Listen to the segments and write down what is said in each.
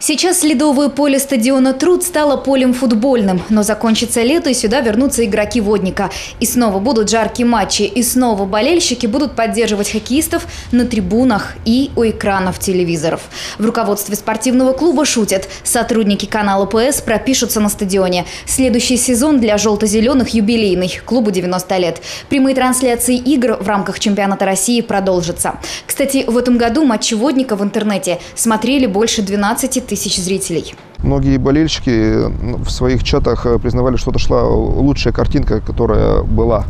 Сейчас ледовое поле стадиона «Труд» стало полем футбольным, но закончится лето и сюда вернутся игроки водника. И снова будут жаркие матчи, и снова болельщики будут поддерживать хоккеистов на трибунах и у экранов телевизоров. В руководстве спортивного клуба шутят. Сотрудники канала ПС пропишутся на стадионе. Следующий сезон для желто-зеленых юбилейный, клубу 90 лет. Прямые трансляции игр в рамках чемпионата России продолжатся. Кстати, в этом году матчи водника в интернете смотрели больше 12 тысяч зрителей. Многие болельщики в своих чатах э, признавали, что это шла лучшая картинка, которая была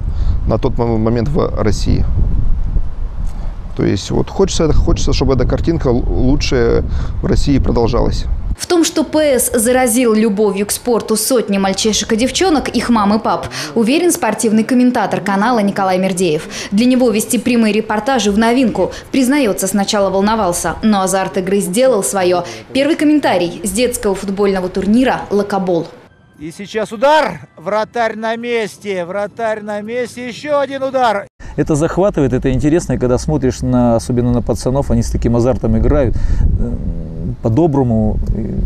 на тот момент в России. То есть вот хочется, хочется, чтобы эта картинка лучше в России продолжалась. В том, что ПС заразил любовью к спорту сотни мальчишек и девчонок, их мам и пап, уверен спортивный комментатор канала Николай Мердеев. Для него вести прямые репортажи в новинку. Признается, сначала волновался, но азарт игры сделал свое. Первый комментарий с детского футбольного турнира «Локобол». И сейчас удар. Вратарь на месте. Вратарь на месте. Еще один удар. Это захватывает, это интересно, и когда смотришь, на, особенно на пацанов, они с таким азартом играют по-доброму,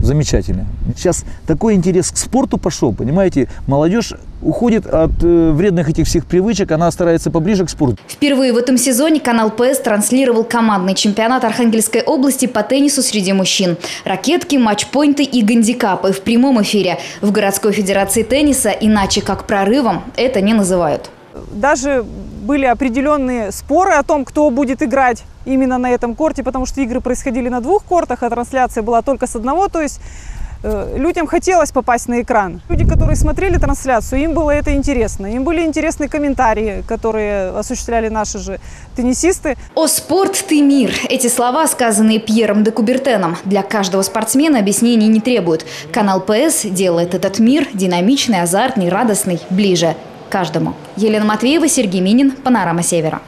замечательно. Сейчас такой интерес к спорту пошел, понимаете, молодежь уходит от э, вредных этих всех привычек, она старается поближе к спорту. Впервые в этом сезоне канал ПС транслировал командный чемпионат Архангельской области по теннису среди мужчин. Ракетки, матчпоинты и гандикапы в прямом эфире. В городской федерации тенниса иначе как прорывом это не называют. Даже были определенные споры о том, кто будет играть именно на этом корте, потому что игры происходили на двух кортах, а трансляция была только с одного. То есть э, людям хотелось попасть на экран. Люди, которые смотрели трансляцию, им было это интересно. Им были интересны комментарии, которые осуществляли наши же теннисисты. «О спорт, ты мир» – эти слова, сказанные Пьером де Кубертеном, для каждого спортсмена объяснений не требуют. Канал ПС делает этот мир динамичный, азартный, радостный, ближе каждому. Елена Матвеева, Сергей Минин, Панорама Севера.